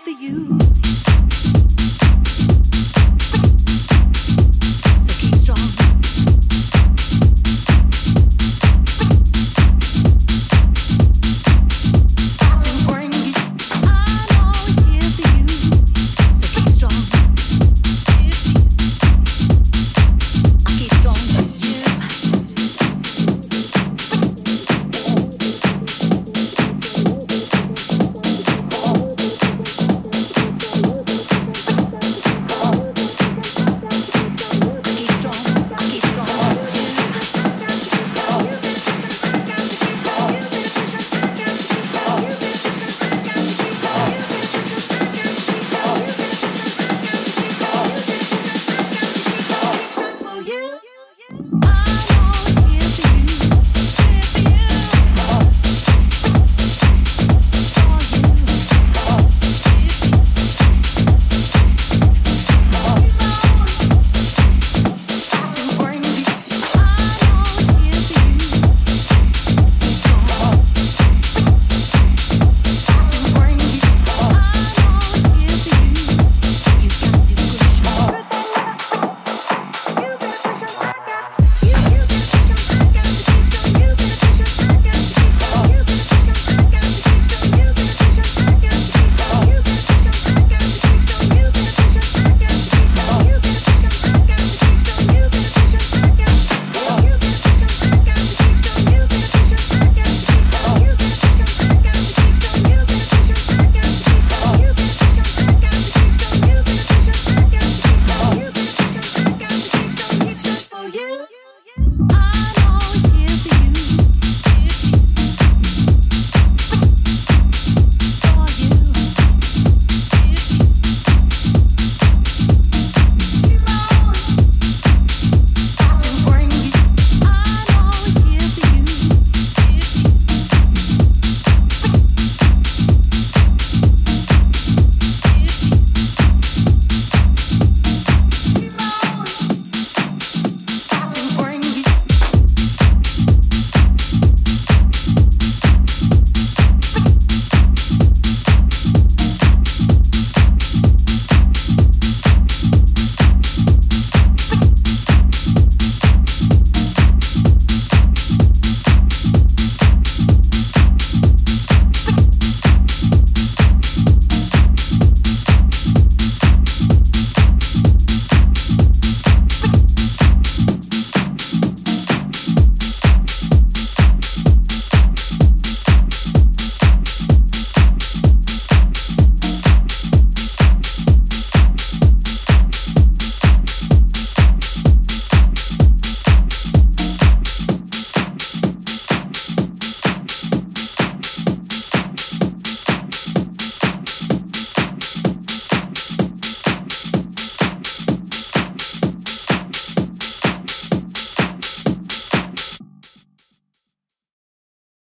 for you.